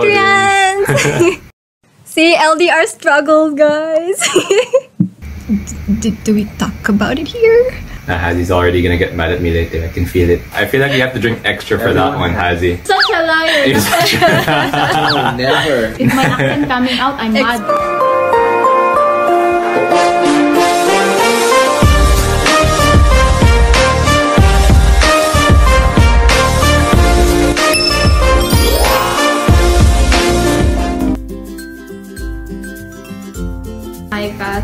Edrian! Oh, See, LDR struggles, guys. D- do we talk about it here? Uh, nah, Hazi's already gonna get mad at me later. I can feel it. I feel like you have to drink extra for that one, Hazi. Such a liar. You're such a- No, never. With my accent coming out, I'm mad.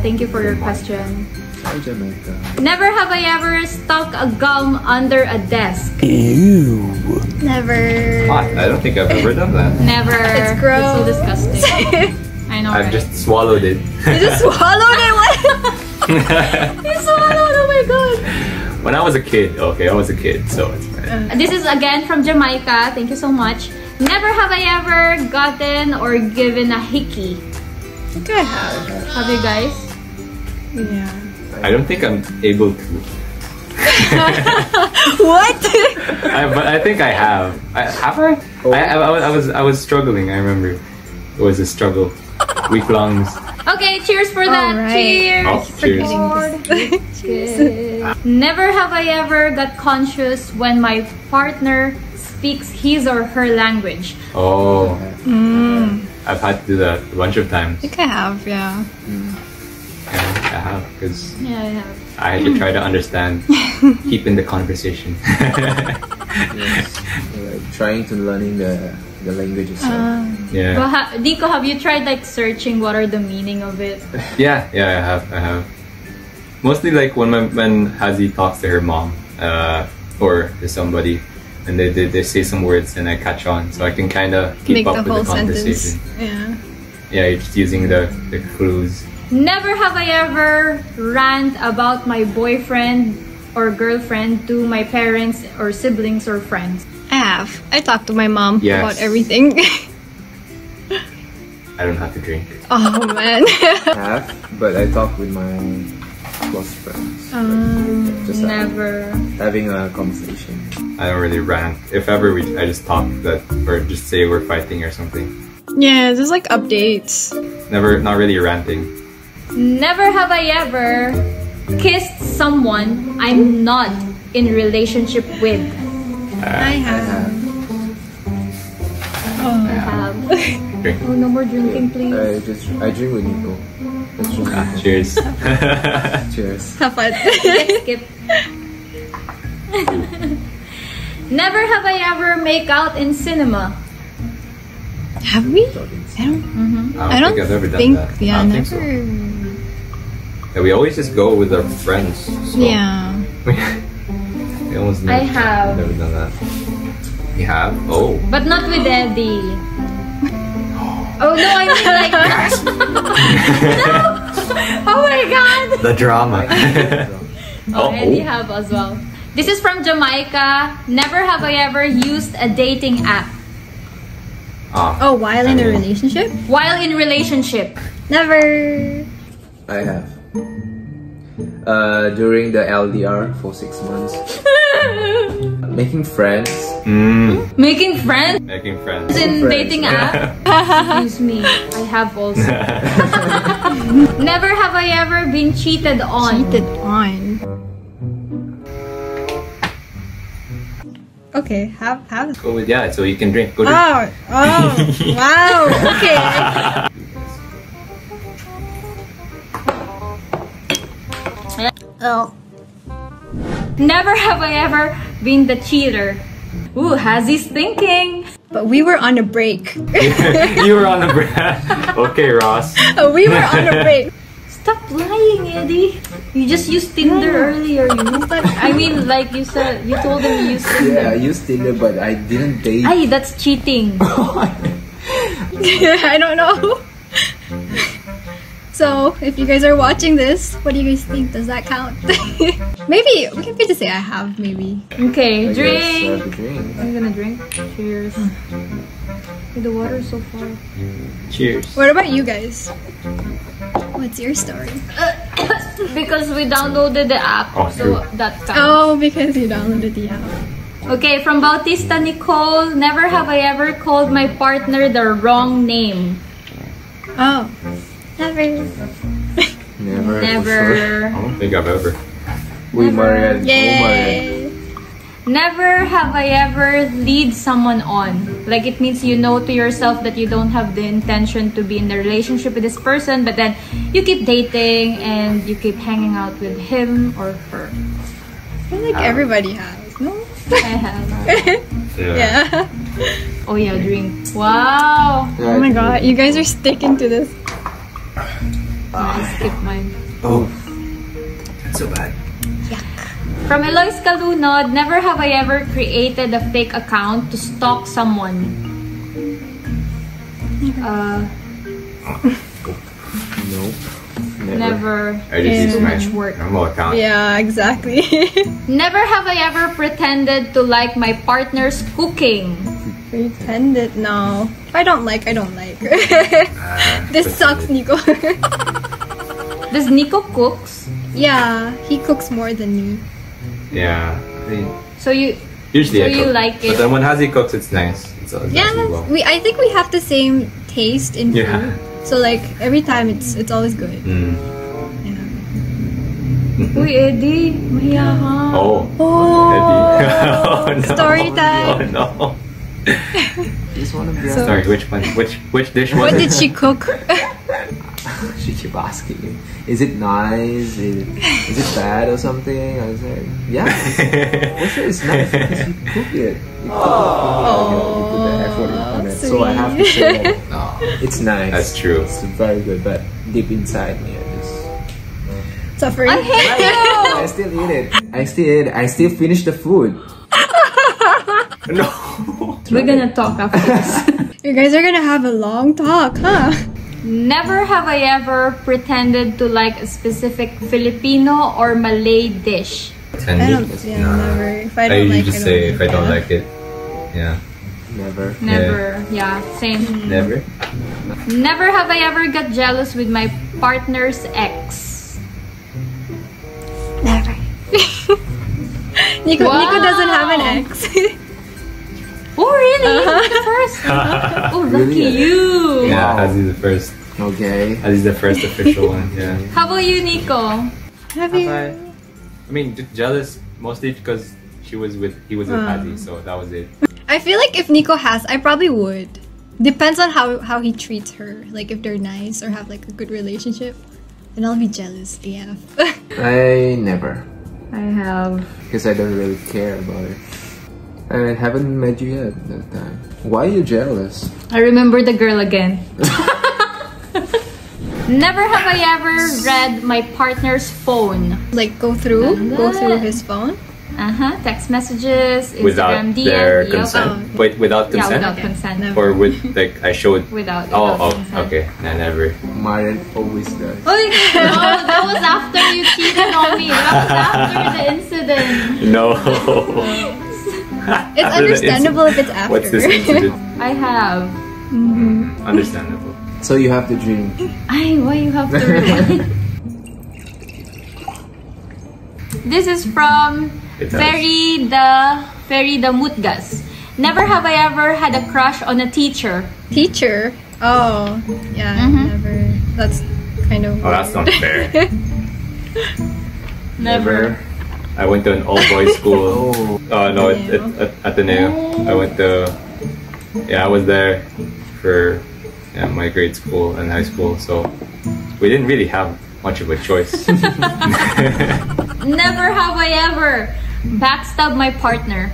Thank you for your question. Hi, Jamaica. Never have I ever stuck a gum under a desk. Never. Hot. I don't think I've ever done that. Never. It's gross. so disgusting. I know. I've right? just swallowed it. You just swallowed it. What? You swallowed. Oh my god. when I was a kid, okay, I was a kid, so it's fine. Um, this is again from Jamaica. Thank you so much. Never have I ever gotten or given a hickey. I think I have. Have you guys? Yeah. I don't think I'm able to. What? I, but I think I have. I, have I? I, I? I was I was struggling. I remember it was a struggle, week longs. Okay, cheers for that. Alright. Cheers. Oh, cheers. Good. Never have I ever got conscious when my partner speaks his or her language. Oh, mm. I've had to do that a bunch of times. I think I have, yeah. Yeah, I have because Yeah, I have. I had to try to understand, keep in the conversation. Yes. Like trying to learning the the language itself. Well, yeah, ha- Nikko, have you tried like searching what are the meaning of it? yeah, yeah. I have, I have. Mostly like when my, when Hazi talks to her mom, uh, or to somebody, and they, they they say some words and I catch on, so I can kind of keep Make up the with whole the sentence. conversation. Yeah. Yeah, you're just using the the clues. Never have I ever rant about my boyfriend or girlfriend to my parents or siblings or friends. I have. I talk to my mom Yes. about everything. I don't have to drink. oh man. I have, but I talk with my close friends. um, Just Never. having a conversation. I don't really rant. If ever we, I just talk that or just say we're fighting or something. yeah, just like updates. Never, not really ranting. Never have I ever kissed someone I'm not in relationship with. I have. I have. Drink. Oh, no more drinking, please. I just I drink with Nikko. Drink. Ah, with cheers. Cheers. Have fun. Skip. Never have I ever make out in cinema. have we? I don't. I I don't think I've ever done think. that. Yeah, I don't never. Think so. Yeah, we always just go with our friends. So Yeah. we almost I have. never done that. You have? Oh. But not with Eddie. Oh no, I mean like no! Oh my god! The drama. Oh, Eddie have as well. This is from Jamaica. Never have I ever used a dating app Ah, Oh, while in a I mean- relationship? while in relationship. Never. I have. Uh, during the LDR for six months, making friends. Mm, Making friends making friends. in friends. dating app. Excuse me, I have also. Never have I ever been cheated on. Cheated on. Okay, have have. Go with yeah, so you can drink. Go drink. Oh, oh, wow. Okay. Oh, Never have I ever been the cheater. Ooh, Hazi's thinking. but we were on a break. you were on a break. okay, Ross. Oh, we were on a break. Stop lying, Eddie. You just used Tinder earlier. You used that. I mean, like you said, you told him you used Tinder. Yeah, I used Tinder, but I didn't date. Ay, that's cheating. I don't know. So, if you guys are watching this, what do you guys think? Does that count? maybe we can just say I have. Maybe. Okay, I guess I drink. to drink. I'm gonna drink. Cheers. the water is so far. Cheers. What about you guys? What's your story? Because we downloaded the app, Oh, so that counts. Oh, because you downloaded the app. Okay, from Bautista Nicole, never have I ever called my partner the wrong name. Oh. Never. Never. Never. I don't think I've ever. We married. We married. Yay. Never have I ever lead someone on. Like it means you know to yourself that you don't have the intention to be in a relationship with this person, but then you keep dating and you keep hanging out with him or her. I feel like everybody has, no? I have. Yeah. Oh yeah, drink. Wow. Oh my god, you guys are sticking to this. I skipped mine. Oh, so bad. From Eloise Calunod, never have I ever created a fake account to stalk someone. Uh, Nope. Never. never. I just use Too my much work. normal account. Yeah, exactly. Never have I ever pretended to like my partner's cooking. Pretend it. No. If I don't like, I don't like. Ah, this pretend sucks. Nikko. Does Nikko cooks? yeah, he cooks more than me. Yeah. I So you usually So I you like it? But then when Hazi cooks, it's nice. It's, it's Yeah, actually well. we. I think we have the same taste in Yeah. food. So like every time, it's it's always good. Mm. Yeah. Uy, Eddie, mahiya ka. Oh. Oh. Eddie. oh no. Story time. Oh no. Just wanna be So- Sorry, which one? Which which dish was What it? did she cook? She keep asking, me, is it nice? Is it, is it bad or something? I was like, yeah. For sure it's nice because you cook it. You cook it, you, know, you put the effort on it. So I have to say that no. it's nice. That's true. It's very good, but deep inside me, I just Suffering. I hate you! I still eat it. I still eat it. I still finish the food. No. We're gonna talk after this. You guys are gonna have a long talk, huh? Never have I ever pretended to like a specific Filipino or Malay dish. I don't. Yeah, Nah. never. If I I don't usually like, just I don't say like if I don't like it. Yeah. Never. Never. Yeah, same. Hmm. Never. Never have I ever got jealous with my partner's ex. Never. Nikko, Nikko doesn't have an ex. Oh. The first. Oh, lucky Really? you. Yeah, Wow. Hazi's the first. Okay. Hazi's the first official one. Yeah. How about you, Nikko? have you? I, I mean, jealous mostly because she was with he was with Ah. Hazi, so that was it. I feel like if Nikko has, I probably would. Depends on how how he treats her. Like if they're nice or have like a good relationship, then I'll be jealous. Yeah. I never. I have. Because I don't really care about it. I haven't met you yet that time. Why are you jealous? I remember the girl again. Never have I ever read my partner's phone. like go through, go through his phone. Uh huh. Text messages, Without Instagram DM. their yup. consent. Oh. Wait, without consent. Yeah, without Okay. consent. Never. Or with like I showed. Without. Oh, without oh, consent. okay. Nah, never. Mine always does. Oh, no, that was after you cheated on me. That was after the incident. No. It's understandable if it's after. What's this incident? I have. Understandable. So you have to dream. I why you have to remind? This is from It does. Ferry the Ferry the Mutgas. Never have I ever had a crush on a teacher. Teacher. Oh, yeah, Mhm. never. That's kind of. Oh, that's not fair. Never. I went to an all boys school. Oh. Oh no, at, at, at Ateneo. I went to. Yeah, I was there for yeah, my grade school and high school, so we didn't really have much of a choice. Never have I ever backstab my partner.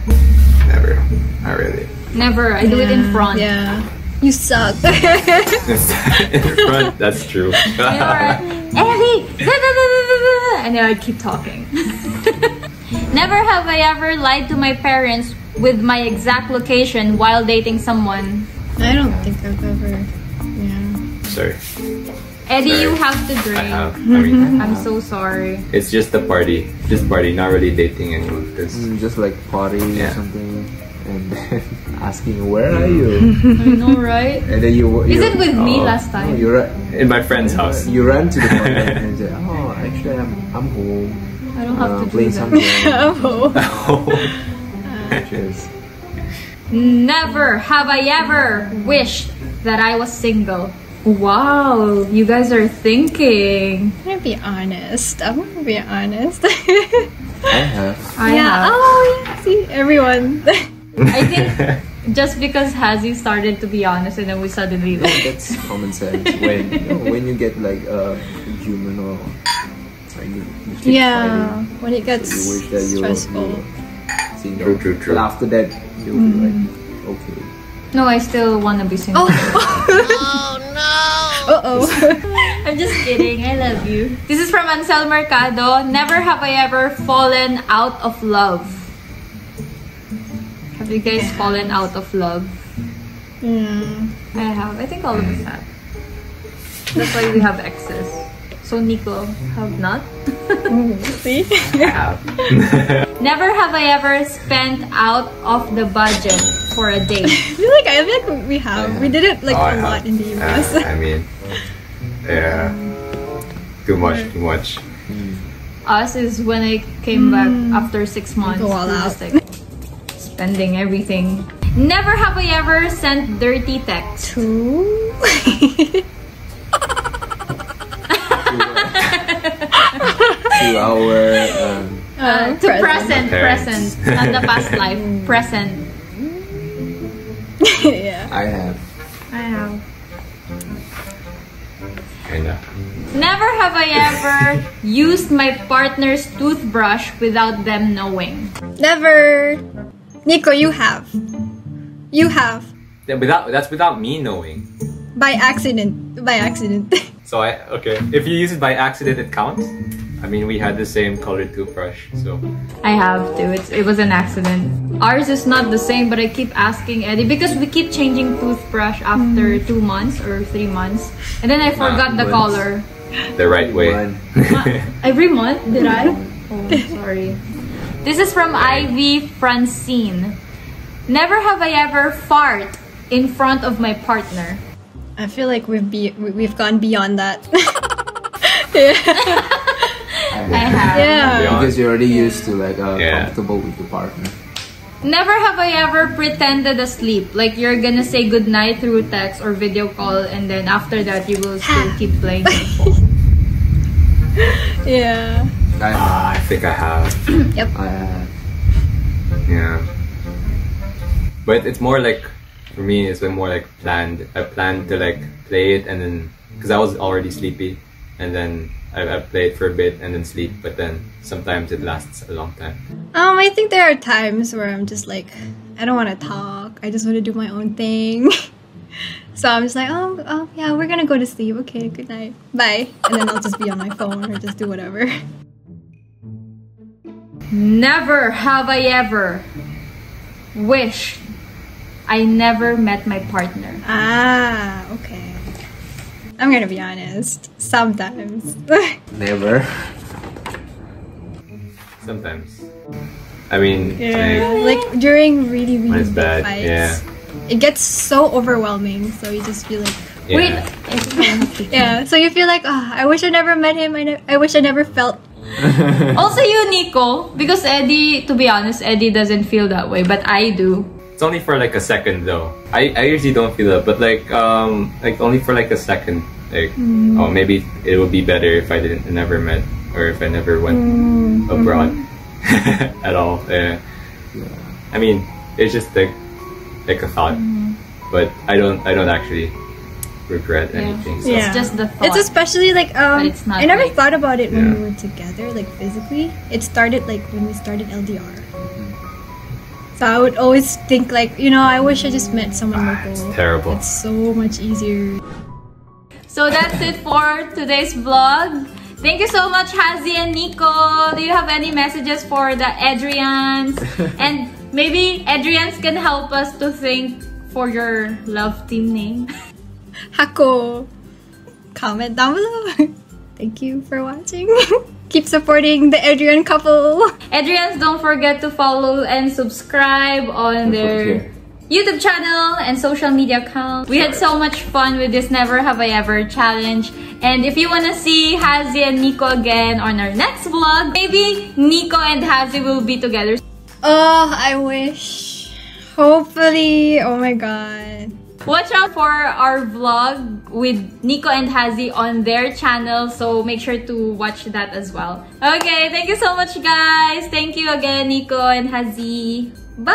Never. Not really. Never. I do it in front. Yeah. You suck. Front, that's true. Never. Ellie! And then I'd keep talking. Never have I ever lied to my parents with my exact location while dating someone. I don't think I've ever. Yeah. Sorry. Eddie, Sorry. you have to I drink. have. I mean, I'm so sorry. it's just a party. Just party, not really dating anyone. 'cause- Mm, Just like party Yeah. or something. And then asking, where are you? I know, right? And then you. Is it with me Oh. last No, time? you run. in my friend's house. You run to the party and say, oh, actually, I'm, I'm home. I don't have Uh, to do playing that. some game. Oh. Cheers. Never have I ever wished that I was single. Wow, you guys are thinking. I'm gonna be honest. I'm gonna be honest. I have. I yeah. have. Oh, yeah. See, everyone. I think just because Hazi started to be honest and then we suddenly like That's common sense. When you know, when you get like a human or like you, you yeah. fighting, When it gets you wish that you stressful. were single. True, true, true. But after that, you'll be like, okay. No, I still wanna be single. Oh, oh no! Uh oh. I'm just kidding. I love you. This is from Ansel Mercado. Never have I ever fallen out of love. Have you guys fallen out of love? Hmm. I have. I think all of us have. That's why we have exes. So Nikko, have not? See? Have. Never have I ever spent out of the budget for a date. I feel like I feel like we have. We did it like Oh, I a lot have. in the US. Uh, I mean, yeah. Too much, too much. Us is when I came back after six months. Go all we were out. Just like spending everything. Never have I ever sent dirty texts. Two. To our um, Uh, to present, Parents. present, not the past life, present. yeah. I have. I have. Kinda. Never have I ever used my partner's toothbrush without them knowing. Never. Nikko, you have. You have. Yeah, without that's without me knowing. By accident. By accident. So I okay. If you use it by accident, it counts. I mean, we had the same colored toothbrush, so I have to. It's it was an accident. Ours is not the same, but I keep asking Eddie because we keep changing toothbrush after mm. two months or three months, and then I forgot the color. the right way. One. Every month, did I? Oh, sorry. This is from Ivy Francine. Never have I ever fart in front of my partner. I feel like we've be we- we've gone beyond that. yeah. I have. Yeah. Yeah. Because you're already used to like uh, Yeah. comfortable with your partner. Never have I ever pretended asleep. Like you're gonna say goodnight through text or video call, and then after that you will still keep playing. Yeah. I. Ah, I think I have. I have. Yeah. But it's more like for me, it's been more like planned. I planned to like play it and then because I was already sleepy, and then I, I play it for a bit and then sleep. But then sometimes it lasts a long time. Um, I think there are times where I'm just like, I don't want to talk. I just want to do my own thing. so I'm just like, oh, oh, yeah, we're gonna go to sleep. Okay, good night, bye. And then I'll just be on my phone or just do whatever. Never have I ever wished I never met my partner. Ah, okay. I'm gonna be honest. Sometimes. Never. Sometimes. I mean, yeah. like, Like during really, really When it's big bad, fights, yeah. it gets so overwhelming. So you just feel like, yeah. Wait, I think I have to- yeah. So you feel like, oh, I wish I never met him. I, ne- I wish I never felt. Also you, Nikko, because Eddie, to be honest, Eddie doesn't feel that way, but I do. It's only for like a second though. I, I usually don't feel that, but like um like only for like a second. Like mm. oh maybe it would be better if I didn't never met or if I never went mm. abroad mm-hmm. at all. Yeah. I mean it's just like like a thought, mm-hmm. but I don't I don't actually regret Yeah. anything. So. Yeah. It's just the thought. It's especially like um. But it's not I never like- thought about it when Yeah. we were together, like physically. It started like when we started LDR. So I would always think like, you know, I wish I just met someone Ah, local. it's terrible. It's so much easier. So that's it for today's vlog. Thank you so much, Hazi and Nikko. Do you have any messages for the Edrians? and maybe Edrians can help us to think for your love team name. Hako. Comment down below. Thank you for watching. Keep supporting the Edrian couple. Edrians, don't forget to follow and subscribe on their YouTube channel and social media account. We had so much fun with this Never Have I Ever challenge. And if you want to see Hazi and Nikko again on our next vlog, maybe Nikko and Hazi will be together. Oh, I wish. Hopefully. Oh my god. Watch out for our vlog with Nikko and Hazi on their channel, so make sure to watch that as well. Okay, thank you so much, guys. Thank you again, Nikko and Hazi. Bye.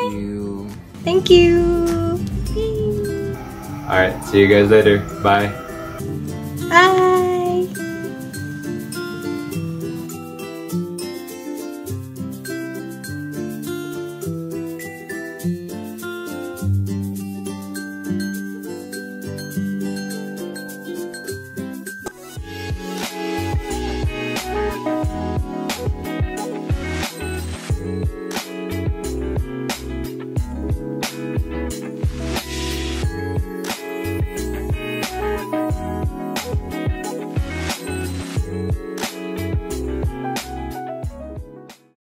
Thank you. Thank you. Alright, see you guys later. Bye. Bye.